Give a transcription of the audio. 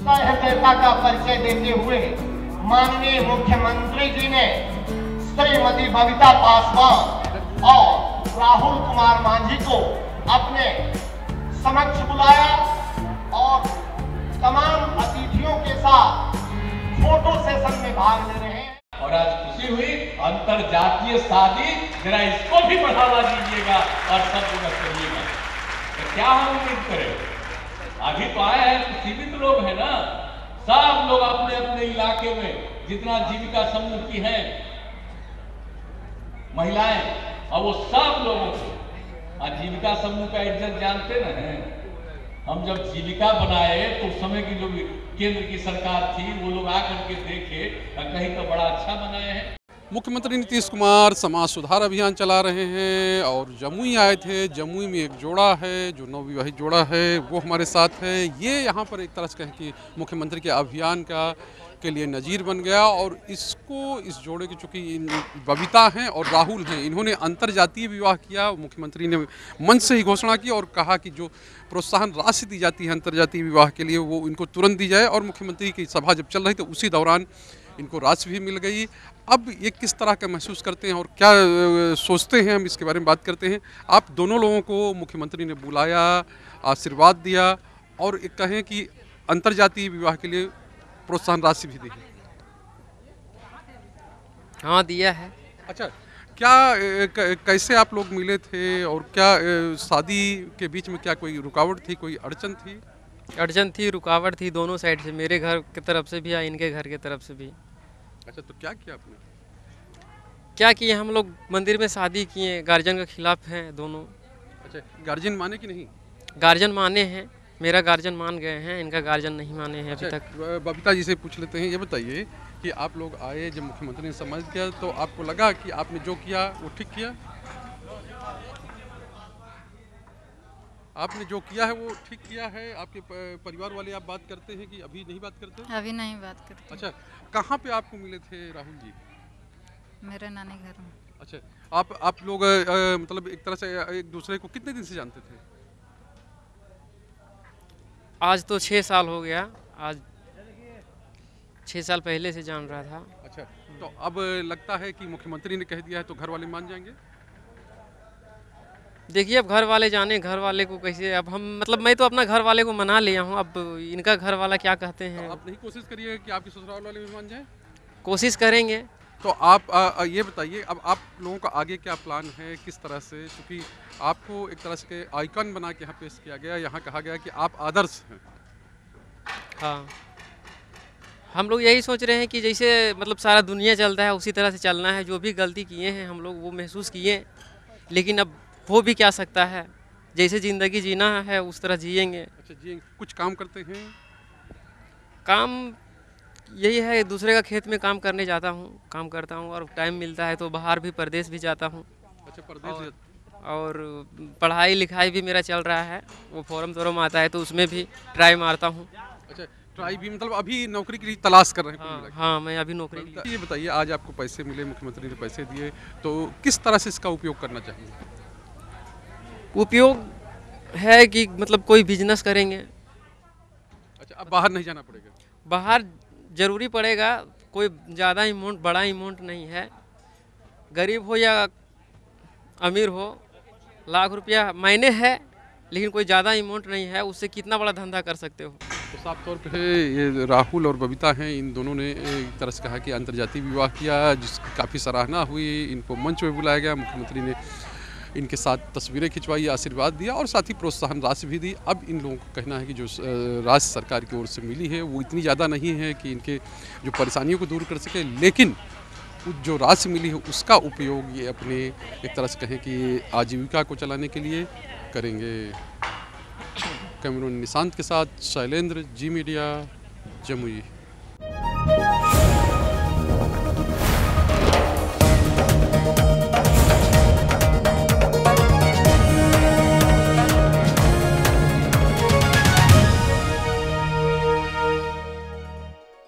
सहृदयता का परिचय देते हुए माननीय मुख्यमंत्री जी ने श्रीमती बबीता पासवान और राहुल कुमार मांझी को अपने समक्ष बुलाया और तमाम अतिथियों के साथ फ़ोटो सेशन में भाग ले रहे हैं। और आज खुशी हुई, अंतरजातीय शादी, जरा इसको भी बढ़ावा दीजिएगा और सब जगह करिएगा। तो क्या हम उम्मीद करें? अभी तो आए हैं तो सीमित लोग हैं ना। सब लोग अपने अपने इलाके में, जितना जीविका समूह की है, महिलाएँ, और वो सब लोगों को। आज जीविका समूह का इज़्ज़त जानते न हैं। हम जब जीविका बनाए तो उस समय की जो केंद्र की सरकार थी, वो लोग आकर के देखे कहीं तो बड़ा अच्छा बनाए हैं। मुख्यमंत्री नीतीश कुमार समाज सुधार अभियान चला रहे हैं और जमुई आए थे। जमुई में एक जोड़ा है, जो नवविवाहित जोड़ा है, वो हमारे साथ है। ये यहाँ पर एक तरह से कहें कि मुख्यमंत्री के अभियान का, के लिए नज़ीर बन गया और इसको, इस जोड़े की चूँकि बबीता हैं और राहुल हैं, इन्होंने अंतर्जातीय विवाह किया। मुख्यमंत्री ने मंच से ही घोषणा की और कहा कि जो प्रोत्साहन राशि दी जाती है अंतर्जातीय विवाह के लिए, वो इनको तुरंत दी जाए और मुख्यमंत्री की सभा जब चल रही थी, उसी दौरान इनको राशि भी मिल गई। अब ये किस तरह का महसूस करते हैं और क्या सोचते हैं हम इसके बारे में बात करते हैं। आप दोनों लोगों को मुख्यमंत्री ने बुलाया आशीर्वाद दिया और कहें कि अंतर्जातीय विवाह के लिए प्रोत्साहन राशि भी दी हाँ दिया है। अच्छा क्या कैसे आप लोग मिले थे और क्या शादी के बीच में क्या कोई रुकावट थी कोई अड़चन थी? अड़चन थी रुकावट थी दोनों साइड से मेरे घर की तरफ़ से भी या इनके घर की तरफ़ से भी। अच्छा तो क्या किया आपने? क्या किए? हम लोग मंदिर में शादी किए गार्जियन के खिलाफ हैं दोनों। अच्छा गार्जियन माने कि नहीं? गार्जियन माने हैं मेरा गार्जियन मान गए हैं इनका गार्जियन नहीं माने हैं अभी अच्छा तक। बबीता जी से पूछ लेते हैं ये बताइए कि आप लोग आए जब मुख्यमंत्री ने समझ गया तो आपको लगा कि आपने जो किया वो ठीक किया? आपने जो किया है वो ठीक किया है? आपके परिवार वाले आप बात करते हैं कि अभी नहीं बात करते? अभी नहीं बात करते। अच्छा कहाँ पे आपको मिले थे राहुल जी? मेरे नानी घर में। अच्छा आप आप लोग अ, मतलब एक तरह से एक दूसरे को कितने दिन से जानते थे? आज तो छः साल हो गया। आज छः साल पहले से जान रहा था। अच्छा तो अब लगता है कि मुख्यमंत्री ने कह दिया है तो घर वाले मान जाएँगे? देखिए अब घर वाले जाने घर वाले को कैसे अब हम मतलब मैं तो अपना घर वाले को मना लिया हूँ। अब इनका घर वाला क्या कहते हैं? आप नहीं कोशिश करिए कि आपके ससुराल वाले भी मान जाएँ? कोशिश करेंगे। तो आप आ, आ, ये बताइए अब आप लोगों का आगे क्या प्लान है? किस तरह से? क्योंकि आपको एक तरह से आइकन बना के यहाँ पेश किया गया यहाँ कहा गया कि आप आदर्श हैं। हाँ। हम लोग यही सोच रहे हैं कि जैसे मतलब सारा दुनिया चलता है उसी तरह से चलना है। जो भी गलती किए हैं हम लोग वो महसूस किए। लेकिन अब हो भी क्या सकता है? जैसे ज़िंदगी जीना है उस तरह जिएँगे। अच्छा जी कुछ काम करते हैं? काम यही है दूसरे का खेत में काम करने जाता हूँ काम करता हूँ और टाइम मिलता है तो बाहर भी प्रदेश भी जाता हूँ। अच्छा परदेश से- और पढ़ाई लिखाई भी मेरा चल रहा है वो फॉरम तोरम आता है तो उसमें भी ट्राई मारता हूँ। अच्छा ट्राई भी मतलब अभी नौकरी के लिए तलाश कर रहे हैं हाँ हाँ मैं अभी नौकरी ये बताइए आज आपको पैसे मिले मुख्यमंत्री ने पैसे दिए तो किस तरह से इसका उपयोग करना चाहिए? उपयोग है कि मतलब कोई बिज़नेस करेंगे। अच्छा अब बाहर नहीं जाना पड़ेगा? बाहर ज़रूरी पड़ेगा कोई ज़्यादा अमाउंट बड़ा अमाउंट नहीं है। गरीब हो या अमीर हो लाख रुपया मायने है लेकिन कोई ज़्यादा अमाउंट नहीं है उससे कितना बड़ा धंधा कर सकते हो? तो साफ़ तौर पे ये राहुल और बबीता हैं इन दोनों ने एक तरह से कहा कि अंतर्जातीय विवाह किया जिसकी काफ़ी सराहना हुई इनको मंच पे बुलाया गया मुख्यमंत्री ने इनके साथ तस्वीरें खिंचवाई, आशीर्वाद दिया और साथ ही प्रोत्साहन राशि भी दी। अब इन लोगों को कहना है कि जो राज्य सरकार की ओर से मिली है, वो इतनी ज़्यादा नहीं है कि इनके जो परेशानियों को दूर कर सके, लेकिन जो राशि मिली है, उसका उपयोग ये अपने एक तरह से कहें कि आजीविका को चलाने के लिए करेंगे। कैमरून निशांत के साथ शैलेंद्र, जी मीडिया, जमुई।